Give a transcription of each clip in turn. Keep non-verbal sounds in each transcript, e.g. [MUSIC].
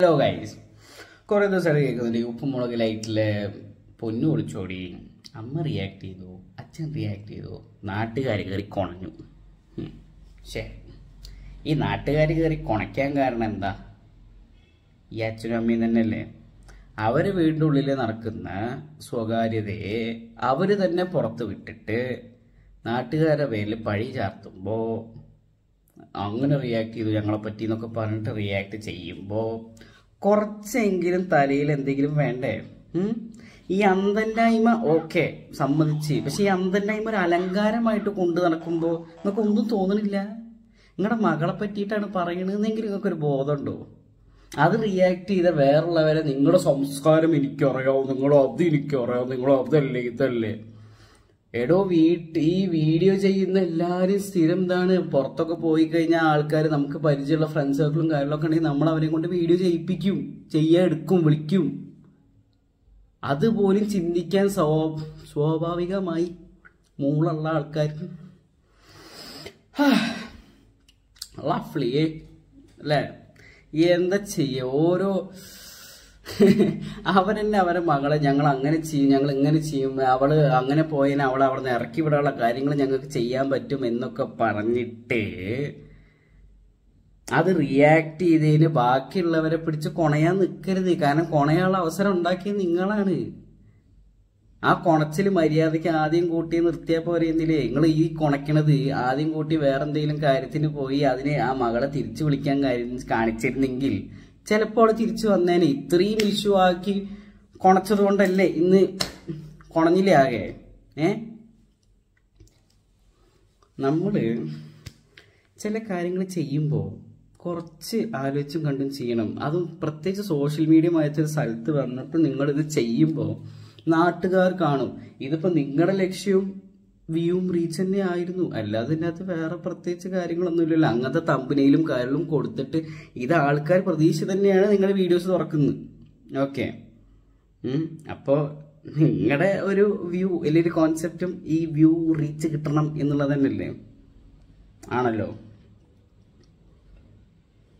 Hello guys കുറേ ദിവസമായിട്ട് കേൾക്കുന്നുണ്ട് ഉപ്പും ഉപ്പുമുളക് ലൈറ്റിലെ പൊന്നു ഒളിച്ചോടി. അമ്മ റിയാക്ട് ചെയ്തു അച്ഛൻ റിയാക്ട് ചെയ്തു. നാട്ടുകാർ കയറി കൊണഞ്ഞു. ശേ ഈ നാട്ടുകാർ കയറി കൊണയ്ക്കാൻ കാരണം എന്താ? ഈ അച്ഛനും അമ്മയും തന്നെയല്ലേ? അവർ വീടിന്റെ ഉള്ളിൽ നടക്കുന്ന സ്വകാര്യതയെ അവർ തന്നെ പുറത്ത് വിട്ടിട്ട് നാട്ടുകാരുടെ പേരിൽ പഴി ചാർത്തുമ്പോൾ അങ്ങനെ റിയാക്ട് ചെയ്തു. ഞങ്ങളെ പറ്റി എന്നൊക്കെ പറഞ്ഞിട്ട് റിയാക്ട് ചെയ്യുമ്പോൾ കുറച്ചെങ്കിലും തലയിൽ എന്തെങ്കിലും വേണ്ടേ? ഈ അന്തന്നായ്മ ഓക്കെ സമ്മതിച്ച്. പക്ഷെ ഈ അന്തന്നായ്മ ഒരു അലങ്കാരമായിട്ട് കൊണ്ടു നടക്കുമ്പോൾ നിങ്ങൾക്ക് ഒന്നും തോന്നണില്ല? നിങ്ങളുടെ മകളെ പറ്റിയിട്ടാണ് നിങ്ങൾക്ക് ഒരു ബോധമുണ്ടോ? അത് റിയാക്ട് ചെയ്ത വേറുള്ളവരെ നിങ്ങളുടെ സംസ്കാരം എനിക്കറിയാവും നിങ്ങളോ അത് എനിക്കറിയാവും നിങ്ങളോ അതല്ലേ ഇതല്ലേ. എടോ വീട്ട് ഈ വീഡിയോ ചെയ്യുന്ന എല്ലാവരും സ്ഥിരം എന്താണ് പുറത്തൊക്കെ പോയി കഴിഞ്ഞാൽ ആൾക്കാർ നമുക്ക് പരിചയമുള്ള ഫ്രണ്ട് സർക്കിളും കാര്യങ്ങളൊക്കെ ഉണ്ടെങ്കിൽ നമ്മൾ അവരെ കൊണ്ട് വീഡിയോ ചെയ്യിപ്പിക്കും ചെയ്യാൻ എടുക്കും വിളിക്കും. അതുപോലും ചിന്തിക്കാൻ സ്വാ സ്വാഭാവികമായി മൂളുള്ള ആൾക്കാർ. ലഫ്ലി അല്ലേ? എന്താ ചെയ്യ? ഓരോ [LAUGHS] അവരെന്നെ അവരെ മകളെ ഞങ്ങൾ അങ്ങനെ ചെയ്യും ഞങ്ങൾ ഇങ്ങനെ ചെയ്യും. അവൾ അങ്ങനെ പോയതിന് അവളെ അവിടെ നിന്ന് ഇറക്കി വിടാനുള്ള കാര്യങ്ങൾ ഞങ്ങൾക്ക് ചെയ്യാൻ പറ്റും എന്നൊക്കെ പറഞ്ഞിട്ട് അത് റിയാക്ട് ചെയ്തതിന് ബാക്കിയുള്ളവരെ പിടിച്ച് കൊണയാൻ നിൽക്കരുത് കാരണം കൊണയാനുള്ള അവസരം ഉണ്ടാക്കിയത് നിങ്ങളാണ്. ആ കൊണച്ചിൽ മര്യാദയ്ക്ക് ആദ്യം കൂട്ടി നിർത്തിയാൽ പോരെന്നില്ലേ നിങ്ങൾ ഈ കൊണക്കണത് ആദ്യം കൂട്ടി വേറെന്തെങ്കിലും കാര്യത്തിന് പോയി അതിനെ ആ മകളെ തിരിച്ചു വിളിക്കാൻ കാര്യം കാണിച്ചിരുന്നെങ്കിൽ ചിലപ്പോൾ അവൾ തിരിച്ചു വന്നേനെ. ഇത്രയും ഇഷ്യൂ ആക്കി കൊണച്ചത് കൊണ്ടല്ലേ ഇന്ന് കൊണഞ്ഞില്ലേ ആകെ? ഏ? നമ്മൾ ചില കാര്യങ്ങൾ ചെയ്യുമ്പോൾ കുറച്ച് ആലോചിച്ചും കണ്ടും ചെയ്യണം. അതും പ്രത്യേകിച്ച് സോഷ്യൽ മീഡിയ മായത്തൊരു സ്ഥലത്ത് വന്നിട്ട് നിങ്ങളിത് ചെയ്യുമ്പോൾ നാട്ടുകാർ കാണും. ഇതിപ്പോ നിങ്ങളുടെ ലക്ഷ്യവും വ്യൂവും റീച്ച് തന്നെ ആയിരുന്നു അല്ലാതെ ഇതിനകത്ത് വേറെ പ്രത്യേകിച്ച് കാര്യങ്ങളൊന്നുമില്ലല്ലോ. അങ്ങനത്തെ തമ്പനയിലും കാര്യങ്ങളും കൊടുത്തിട്ട് ഇത് ആൾക്കാർ പ്രതീക്ഷ തന്നെയാണ് നിങ്ങളുടെ വീഡിയോസ് തുറക്കുന്നത്. ഓക്കെ അപ്പോൾ നിങ്ങളുടെ ഒരു വ്യൂ അല്ലെങ്കിൽ കോൺസെപ്റ്റും ഈ വ്യൂ റീച്ച് കിട്ടണം എന്നുള്ളത് തന്നെയല്ലേ? ആണല്ലോ.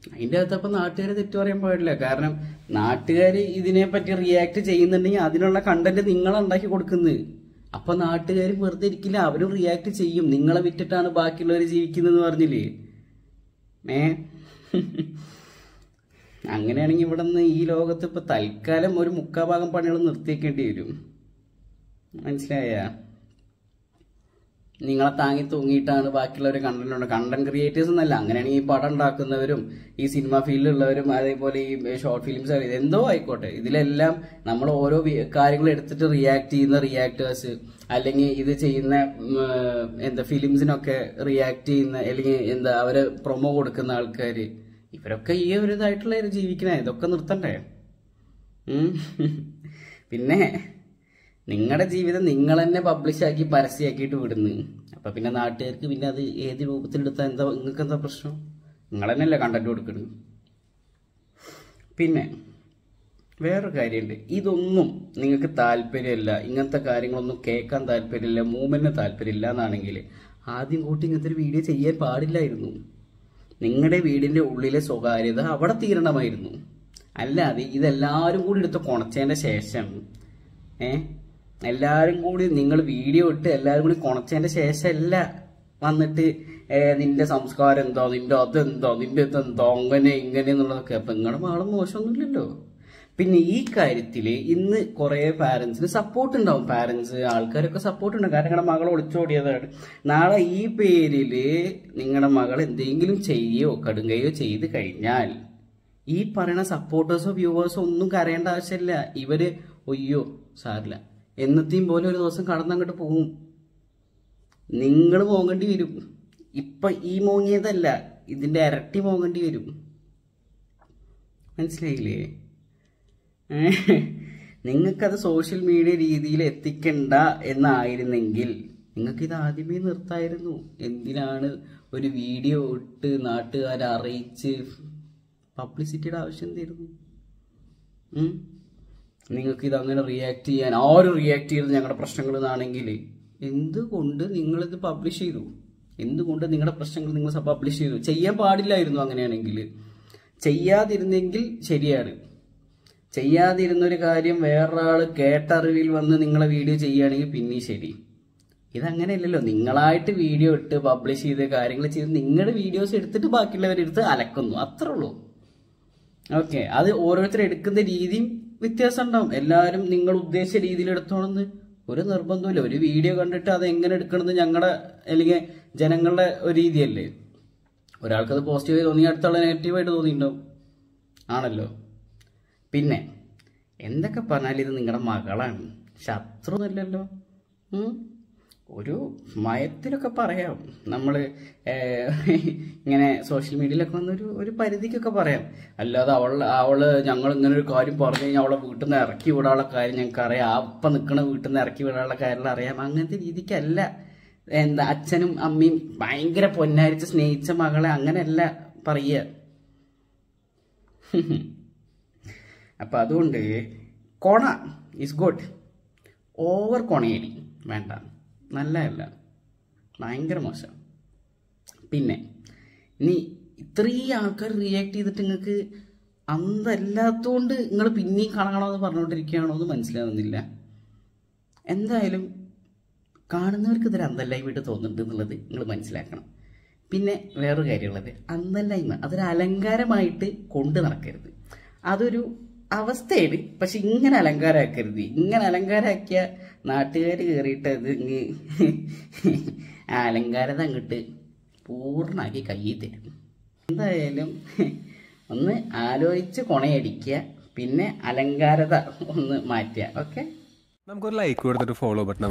അതിന്റെ അകത്ത് അപ്പം നാട്ടുകാരെ തെറ്റു പറയാൻ പാടില്ല. കാരണം നാട്ടുകാർ ഇതിനെപ്പറ്റി റിയാക്ട് ചെയ്യുന്നുണ്ടെങ്കിൽ അതിനുള്ള കണ്ടന്റ് നിങ്ങളുണ്ടാക്കി കൊടുക്കുന്നത്. അപ്പൊ നാട്ടുകാർ വെറുതെ ഇരിക്കില്ല അവരും റിയാക്ട് ചെയ്യും. നിങ്ങളെ വിറ്റിട്ടാണ് ബാക്കിയുള്ളവർ ജീവിക്കുന്നത് പറഞ്ഞില്ലേ? ഏ? അങ്ങനെയാണെങ്കിൽ ഇവിടെ നിന്ന് ഈ ലോകത്ത് ഇപ്പൊ തൽക്കാലം ഒരു മുക്കാഭാഗം പണികൾ നിർത്തിയേക്കേണ്ടി വരും. മനസ്സിലായ? നിങ്ങളെ താങ്ങി തൂങ്ങിയിട്ടാണ് ബാക്കിയുള്ളവർ കണ്ടന്റ് ഉണ്ട് കണ്ടന്റ് ക്രിയേറ്റേഴ്സ് എന്നല്ല അങ്ങനെയാണ് ഈ പടം ഉണ്ടാക്കുന്നവരും ഈ സിനിമ ഫീൽഡിലുള്ളവരും അതേപോലെ ഈ ഷോർട്ട് ഫിലിംസ് എന്തോ ആയിക്കോട്ടെ. ഇതിലെല്ലാം നമ്മൾ ഓരോ കാര്യങ്ങൾ എടുത്തിട്ട് റിയാക്ട് ചെയ്യുന്ന റിയാക്ടേഴ്സ് അല്ലെങ്കിൽ ഇത് ചെയ്യുന്ന എന്താ ഫിലിംസിനൊക്കെ റിയാക്ട് ചെയ്യുന്ന അല്ലെങ്കിൽ എന്താ അവർ പ്രൊമോ കൊടുക്കുന്ന ആൾക്കാർ ഇവരൊക്കെ ഈ ഒരു ഇതായിട്ടുള്ള ജീവിക്കണേ ഇതൊക്കെ നിർത്തണ്ടേ. [LAUGHS] പിന്നെ നിങ്ങളുടെ ജീവിതം നിങ്ങൾ തന്നെ പബ്ലിഷാക്കി പരസ്യമാക്കിയിട്ട് വിടുന്നു. അപ്പൊ പിന്നെ നാട്ടുകാർക്ക് പിന്നെ അത് ഏത് രൂപത്തിലെടുത്താൽ എന്താ നിങ്ങൾക്ക് എന്താ പ്രശ്നം? നിങ്ങൾ തന്നെയല്ലേ കണ്ടന്റ് കൊടുക്കുന്നത് പിന്നെ വേറൊരു കാര്യമുണ്ട് ഇതൊന്നും നിങ്ങൾക്ക് താല്പര്യമില്ല ഇങ്ങനത്തെ കാര്യങ്ങളൊന്നും കേൾക്കാൻ താല്പര്യമില്ല മൂവ്മെന്റിന് താല്പര്യമില്ല എന്നാണെങ്കിൽ ആദ്യം കൂട്ടി ഇങ്ങനത്തെ ഒരു വീഡിയോ ചെയ്യാൻ പാടില്ലായിരുന്നു. നിങ്ങളുടെ വീടിന്റെ ഉള്ളിലെ സ്വകാര്യത അവിടെ തീരണമായിരുന്നു. അല്ലാതെ ഇതെല്ലാവരും കൂടി എടുത്ത് കൊണച്ചതിന്റെ ശേഷം ഏ എല്ലാവരും കൂടി നിങ്ങൾ വീഡിയോ ഇട്ട് എല്ലാവരും കൂടി കൊണച്ചതിന്റെ ശേഷമല്ല വന്നിട്ട് നിന്റെ സംസ്കാരം എന്തോ നിന്റെ അതെന്തോ നിന്റെ ഇതെന്തോ അങ്ങനെ ഇങ്ങനെ എന്നുള്ളതൊക്കെ. അപ്പൊ നിങ്ങളുടെ മാളും മോശമൊന്നുമില്ലല്ലോ. പിന്നെ ഈ കാര്യത്തിൽ ഇന്ന് കുറെ പാരന്റ്സിന് സപ്പോർട്ട് ഉണ്ടാവും. പാരന്റ്സ് ആൾക്കാരൊക്കെ സപ്പോർട്ട് ഉണ്ടാവും. കാരണം നിങ്ങളുടെ മകൾ ഒളിച്ചോടിയതാണ്. നാളെ ഈ പേരിൽ നിങ്ങളുടെ മകൾ എന്തെങ്കിലും ചെയ്യോ കടുങ്കയോ ചെയ്ത് കഴിഞ്ഞാൽ ഈ പറയുന്ന സപ്പോർട്ടേഴ്സോ വ്യൂവേഴ്സോ ഒന്നും കരയേണ്ട ആവശ്യമില്ല. ഇവർ ഒയ്യോ സാരില്ല എന്നത്തെയും പോലെ ഒരു ദിവസം കടന്നങ്ങോട്ട് പോകും നിങ്ങൾ പോകേണ്ടി വരും. ഇപ്പൊ ഈ മോങ്ങിയതല്ല ഇതിന്റെ ഇരട്ടി പോകേണ്ടി വരും. മനസ്സിലായില്ലേ? നിങ്ങൾക്കത് സോഷ്യൽ മീഡിയ രീതിയിൽ എത്തിക്കണ്ട എന്നായിരുന്നെങ്കിൽ നിങ്ങൾക്ക് ഇത് ആദ്യമേ നിർത്തായിരുന്നു. എന്തിനാണ് ഒരു വീഡിയോ ഇട്ട് നാട്ടുകാരെ അറിയിച്ച് പബ്ലിസിറ്റിയുടെ ആവശ്യം എന്തായിരുന്നു? നിങ്ങൾക്ക് ഇത് അങ്ങനെ റിയാക്ട് ചെയ്യാൻ ആരും റിയാക്ട് ചെയ്ത് ഞങ്ങളുടെ പ്രശ്നങ്ങൾ എന്നാണെങ്കിൽ എന്തുകൊണ്ട് നിങ്ങളിത് പബ്ലിഷ് ചെയ്തു? എന്തുകൊണ്ട് നിങ്ങളുടെ പ്രശ്നങ്ങൾ നിങ്ങൾ പബ്ലിഷ് ചെയ്തു? ചെയ്യാൻ പാടില്ലായിരുന്നു അങ്ങനെയാണെങ്കിൽ. ചെയ്യാതിരുന്നെങ്കിൽ ശരിയാണ്. ചെയ്യാതിരുന്നൊരു കാര്യം വേറൊരാൾ കേട്ടറിവിൽ വന്ന് നിങ്ങളെ വീഡിയോ ചെയ്യുകയാണെങ്കിൽ പിന്നെയും ശരി. ഇതങ്ങനെയല്ലല്ലോ. നിങ്ങളായിട്ട് വീഡിയോ ഇട്ട് പബ്ലിഷ് ചെയ്ത് കാര്യങ്ങൾ ചെയ്ത് നിങ്ങളുടെ വീഡിയോസ് എടുത്തിട്ട് ബാക്കിയുള്ളവരെടുത്ത് അലക്കുന്നു. അത്രേ ഉള്ളൂ. ഓക്കെ അത് ഓരോരുത്തർ എടുക്കുന്ന രീതിയും വ്യത്യാസം ഉണ്ടാവും എല്ലാവരും നിങ്ങൾ ഉദ്ദേശിച്ച രീതിയിൽ എടുത്തോണെന്ന് ഒരു നിർബന്ധമില്ല ഒരു വീഡിയോ കണ്ടിട്ട് അത് എങ്ങനെ എടുക്കണമെന്ന് ഞങ്ങളുടെ അല്ലെങ്കിൽ ജനങ്ങളുടെ ഒരു രീതിയല്ലേ. ഒരാൾക്കത് പോസിറ്റീവായി തോന്നി അടുത്തുള്ള നെഗറ്റീവായിട്ട് തോന്നിയിട്ടുണ്ടാവും. ആണല്ലോ. പിന്നെ എന്തൊക്കെ പറഞ്ഞാലും ഇത് നിങ്ങളുടെ മകളാണ്. ശത്രുന്നല്ലല്ലോ? ഒരു മയത്തിലൊക്കെ പറയാം. നമ്മൾ ഇങ്ങനെ സോഷ്യൽ മീഡിയയിലൊക്കെ വന്നൊരു ഒരു പരിധിക്കൊക്കെ പറയാം. അല്ലാതെ അവൾ അവൾ ഞങ്ങൾ ഇങ്ങനെ ഒരു കാര്യം പറഞ്ഞു കഴിഞ്ഞാൽ അവളെ വീട്ടിൽ നിന്ന് ഇറക്കി വിടാനുള്ള കാര്യം ഞങ്ങൾക്ക് അറിയാം. അപ്പം നിൽക്കുന്ന വീട്ടിൽ നിന്ന് ഇറക്കി വിടാനുള്ള കാര്യം അറിയാം. അങ്ങനത്തെ രീതിക്കല്ല. എന്താ അച്ഛനും അമ്മയും ഭയങ്കര പൊന്നാരിച്ച് സ്നേഹിച്ച മകളെ അങ്ങനെയല്ല പറയുക. അപ്പം അതുകൊണ്ട് കൊണ ഇസ് ഗുഡ് ഓവർ കൊണയടി. വേണ്ട. നല്ലതല്ല. ഭയങ്കര മോശം. പിന്നെ ഇനി ഇത്രയും ആൾക്കാർ റിയാക്ട് ചെയ്തിട്ട് നിങ്ങൾക്ക് അന്തല്ലാത്തതുകൊണ്ട് നിങ്ങൾ പിന്നെയും കാണണമെന്ന് പറഞ്ഞുകൊണ്ടിരിക്കുകയാണോ എന്ന് മനസ്സിലാവുന്നില്ല. എന്തായാലും കാണുന്നവർക്ക് ഇതൊരു അന്തല്ലായ്മയായിട്ട് തോന്നുന്നുണ്ട് എന്നുള്ളത് നിങ്ങൾ മനസ്സിലാക്കണം. പിന്നെ വേറൊരു കാര്യമുള്ളത് അന്തല്ലായ്മ അതൊരു അലങ്കാരമായിട്ട് കൊണ്ട് നടക്കരുത്. അതൊരു അവസ്ഥയാണ് പക്ഷെ ഇങ്ങനെ അലങ്കാരമാക്കരുത് ഇങ്ങനെ അലങ്കാരമാക്കിയ നാട്ടുകാർ കയറിയിട്ട് അത് ഇങ്ങ് അലങ്കാരത അങ്ങോട്ട് പൂർണമാക്കി കയ്യിൽ തരും. എന്തായാലും ഒന്ന് ആലോചിച്ച് കൊണയടിക്കുക. പിന്നെ അലങ്കാരത ഒന്ന് മാറ്റുക. ഓക്കെ? നമുക്കൊരു ലൈക്ക് കൊടുത്തിട്ട് ഫോളോ ബട്ടൺ